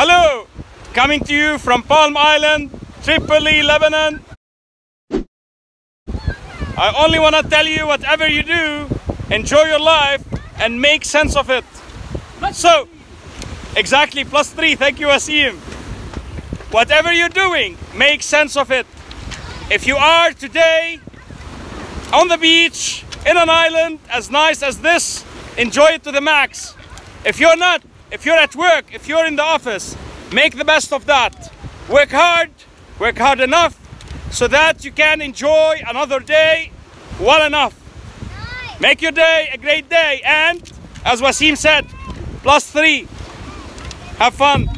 Hello, coming to you from Palm Island, Tripoli, Lebanon. I only want to tell you whatever you do, enjoy your life and make sense of it. So, exactly, plus three. Thank you, Wasim. Whatever you're doing, make sense of it. If you are today on the beach, in an island as nice as this, enjoy it to the max. If you're not, if you're at work, if you're in the office, make the best of that. Work hard, work hard enough, so that you can enjoy another day well enough. Make your day a great day and, as Wasim said, plus three. Have fun.